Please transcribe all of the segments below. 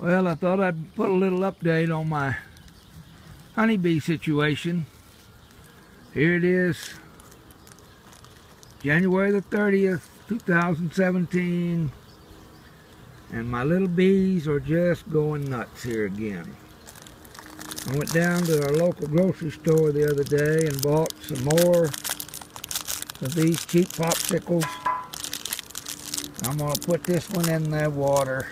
Well, I thought I'd put a little update on my honeybee situation. Here it is, January the 30th, 2017, and my little bees are just going nuts here again. I went down to our local grocery store the other day and bought some more of these cheap popsicles. I'm going to put this one in the water.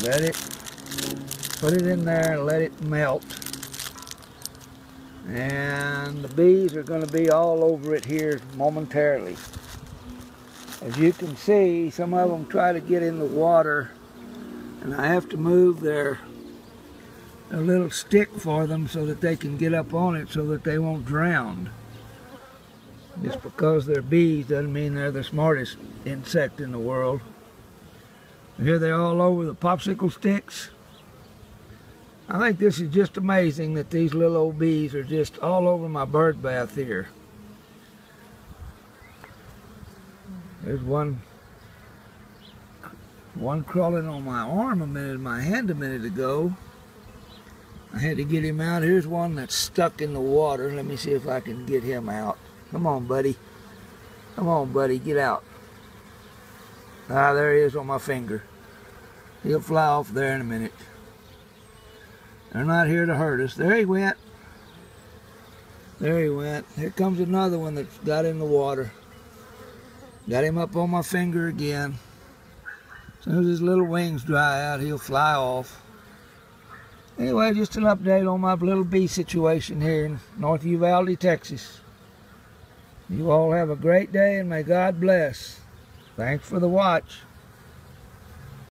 Let it, put it in there and let it melt. And the bees are going to be all over it here momentarily. As you can see, some of them try to get in the water and I have to move their a little stick for them so that they can get up on it so that they won't drown. Just because they're bees doesn't mean they're the smartest insect in the world. Here they're all over the popsicle sticks. I think this is just amazing that these little old bees are just all over my bird bath here. There's one one crawling on my arm a minute, my hand a minute ago. I had to get him out. Here's one that's stuck in the water. Let me see if I can get him out. Come on, buddy. Come on, buddy. Get out. Ah, there he is on my finger. He'll fly off there in a minute. They're not here to hurt us. There he went. There he went. Here comes another one that's got in the water. Got him up on my finger again. As soon as his little wings dry out, he'll fly off. Anyway, just an update on my little bee situation here in North Uvalde, Texas. You all have a great day and may God bless. Thanks for the watch.